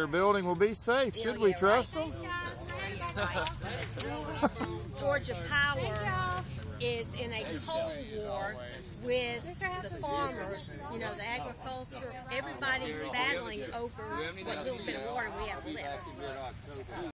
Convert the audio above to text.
Their building will be safe. Should we trust them? Georgia Power is in a cold war with the farmers, you know, the agriculture. Everybody's battling over what little bit of water we have left.